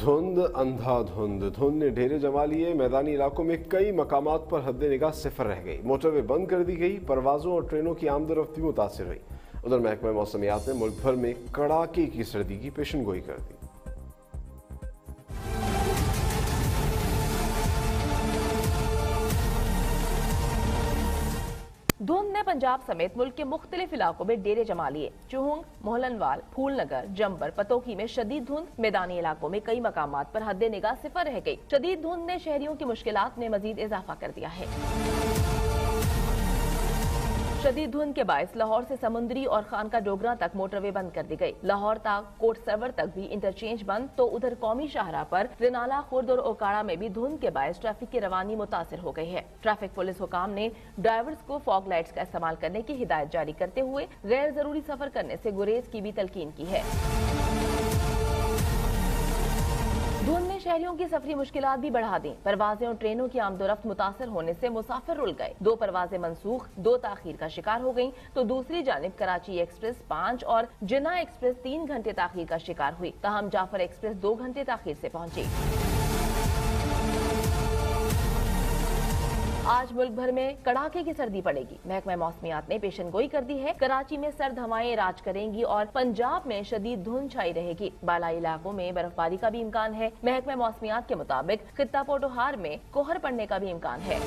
دھند، اندھا دھند۔ دھند نے ڈھیرے جما لیے۔ میدانی علاقوں میں کئی مقامات پر حد نگاہ صفر رہ گئی۔ موٹر وے بند کر دی گئی۔ پروازوں اور ٹرینوں کی آمد و رفت بھی متاثر ہوئی۔ ادھر محکمہ موسمیات نے ملک بھر میں کڑاکے کی سردی کی پیشن گوئی کر دی۔ دھند نے پنجاب سمیت ملک کے مختلف علاقوں میں ڈیرے جما لیے۔ چہنگ مہلنوال، پھول نگر، جمبر، پتوکی میں شدید دھند، میدانی علاقوں میں کئی مقامات پر حد نگاہ صفر رہ گئی۔ شدید دھند نے شہریوں کی مشکلات میں مزید اضافہ کر دیا ہے۔ شدید دھند کے باعث لاہور سے سمندری اور خانقاہ ڈوگرا تک موٹر وے بند کر دی گئی۔ لاہور تک کوٹ سرور تک بھی انٹرچینج بند، تو ادھر قومی شاہراہ پر رنالا خورد اور اوکاڑا میں بھی دھند کے باعث ٹریفک کی روانی متاثر ہو گئی ہے۔ ٹریفک پولیس حکام نے ڈرائیورز کو فاگ لائٹس کا استعمال کرنے کی ہدایت جاری کرتے ہوئے غیر ضروری سفر کرنے سے گریز کی بھی تلقین کی ہے۔ دھند کی سفری مشکلات بھی بڑھا دیں۔ پروازیں اور ٹرینوں کی آمد و رفت متاثر ہونے سے مسافر رل گئے۔ دو پروازیں منسوخ، دو تاخیر کا شکار ہو گئیں۔ تو دوسری جانب کراچی ایکسپریس پانچ اور جنا ایکسپریس تین گھنٹے تاخیر کا شکار ہوئی۔ تاہم جعفر ایکسپریس دو گھنٹے تاخیر سے پہنچی آج ملک بھر میں کڑاکے کی سردی پڑے گی۔ محکمہ موسمیات نے پیشن گوئی کر دی ہے۔ کراچی میں سرد ہوائیں راج کریں گی اور پنجاب میں شدید دھند چھائی رہے گی۔ بالائی علاقوں میں برف باری کا بھی امکان ہے۔ محکمہ موسمیات کے مطابق خطہ پوٹوہار میں کوہر پڑنے کا بھی امکان ہے۔